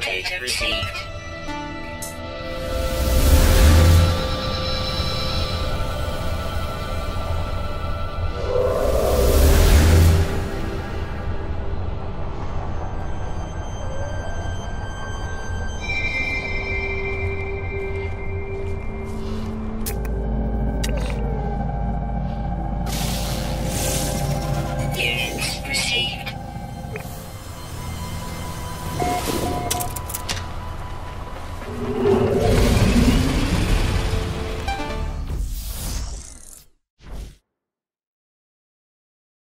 Data received.